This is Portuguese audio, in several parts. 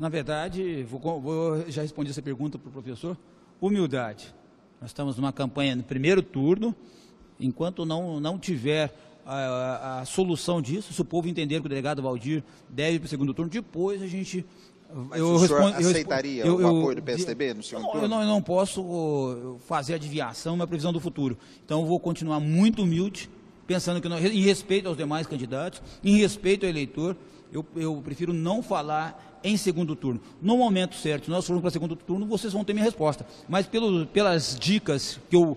Na verdade, vou, vou já responder essa pergunta para o professor. Humildade. Nós estamos numa campanha no primeiro turno. Enquanto não, não tiver a, a, a solução disso, se o povo entender que o delegado Valdir deve ir para o segundo turno, depois a gente mas eu o senhor respondo, aceitaria eu, eu, o apoio do PSDB no segundo não, turno? Eu não, eu não posso fazer adivinhação, uma previsão do futuro. Então eu vou continuar muito humilde, pensando que em respeito aos demais candidatos, em respeito ao eleitor, eu, eu prefiro não falar em segundo turno. No momento certo, se nós formos para segundo turno, vocês vão ter minha resposta. Mas pelo, pelas dicas que eu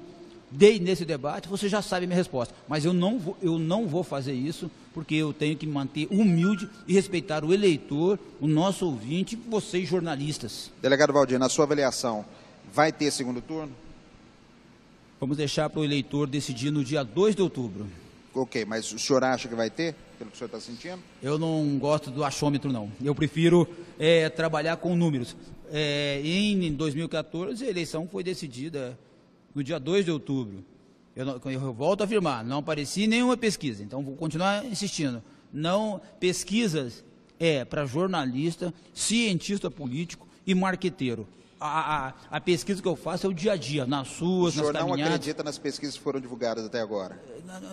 dei nesse debate, você já sabe a minha resposta. Mas eu não vou, eu não vou fazer isso, porque eu tenho que manter humilde e respeitar o eleitor, o nosso ouvinte, vocês jornalistas. Delegado Valdir, na sua avaliação, vai ter segundo turno? Vamos deixar para o eleitor decidir no dia 2 de outubro. Ok, mas o senhor acha que vai ter, pelo que o senhor está sentindo? Eu não gosto do achômetro, não. Eu prefiro é, trabalhar com números. É, em 2014, a eleição foi decidida no dia 2 de outubro. Eu, não, eu, volto a afirmar, não apareci nenhuma pesquisa, então vou continuar insistindo. Não, pesquisas é para jornalista, cientista político e marqueteiro. A, a, a, pesquisa que eu faço é o dia a dia, nas suas, nas caminhadas. O senhor não acredita nas pesquisas que foram divulgadas até agora?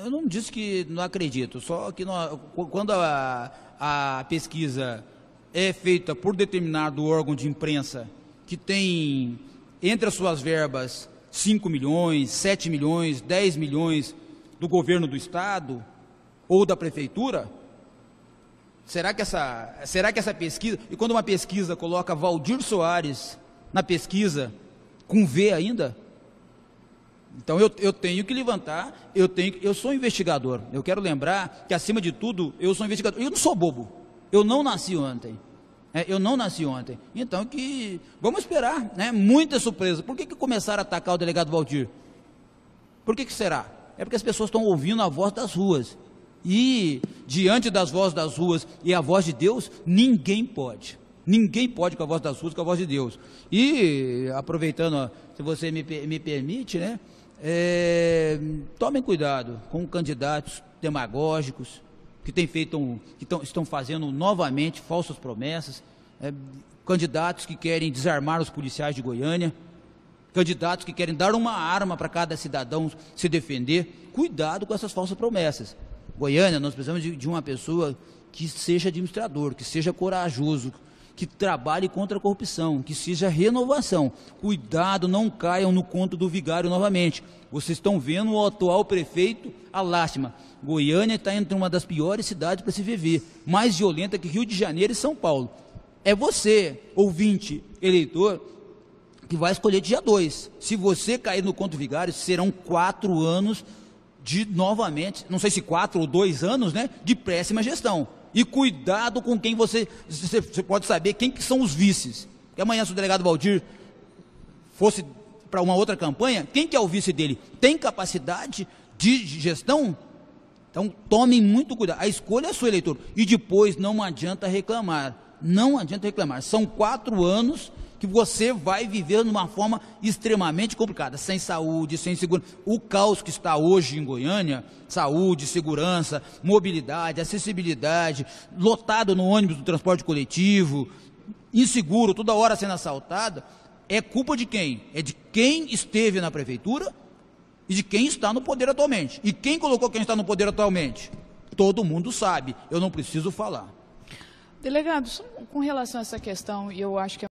Eu não disse que não acredito, só que não, quando a, a pesquisa é feita por determinado órgão de imprensa que tem entre as suas verbas 5 milhões, 7 milhões, 10 milhões do governo do estado ou da prefeitura? Será que essa, será que essa pesquisa, e quando uma pesquisa coloca Valdir Soares na pesquisa com V ainda? Então eu, eu tenho que levantar, eu tenho, eu sou investigador. Eu quero lembrar que acima de tudo eu sou investigador. Eu não sou bobo. Eu não nasci ontem. É, eu não nasci ontem. Então que. Vamos esperar, né? Muita surpresa. Por que, que começaram a atacar o delegado Valdir? Por que, que será? É porque as pessoas estão ouvindo a voz das ruas. E diante das vozes das ruas e a voz de Deus, ninguém pode. Ninguém pode com a voz das ruas, com a voz de Deus. E aproveitando, se você me, me permite, né? É, tomem cuidado com candidatos demagógicos, que tem feito um, que tão, estão fazendo novamente falsas promessas, é, candidatos que querem desarmar os policiais de Goiânia, candidatos que querem dar uma arma para cada cidadão se defender. Cuidado com essas falsas promessas. Goiânia, nós precisamos de, de uma pessoa que seja administrador, que seja corajoso, que trabalhe contra a corrupção, que seja renovação. Cuidado, não caiam no conto do vigário novamente. Vocês estão vendo o atual prefeito, a lástima. Goiânia está entre uma das piores cidades para se viver, mais violenta que Rio de Janeiro e São Paulo. É você, ouvinte, eleitor, que vai escolher dia 2. Se você cair no conto vigário, serão quatro anos de novamente, não sei se quatro ou dois anos, né, de péssima gestão. E cuidado com quem você, você pode saber quem que são os vices. Porque amanhã se o delegado Valdir fosse para uma outra campanha, quem que é o vice dele? Tem capacidade de gestão? Então tomem muito cuidado. A escolha é sua, eleitor. E depois não adianta reclamar. Não adianta reclamar. São quatro anos que você vai viver de uma forma extremamente complicada, sem saúde, sem segurança. O caos que está hoje em Goiânia, saúde, segurança, mobilidade, acessibilidade, lotado no ônibus do transporte coletivo, inseguro, toda hora sendo assaltado, é culpa de quem? É de quem esteve na prefeitura e de quem está no poder atualmente. E quem colocou quem está no poder atualmente? Todo mundo sabe, eu não preciso falar. Delegado, com relação a essa questão, eu acho que é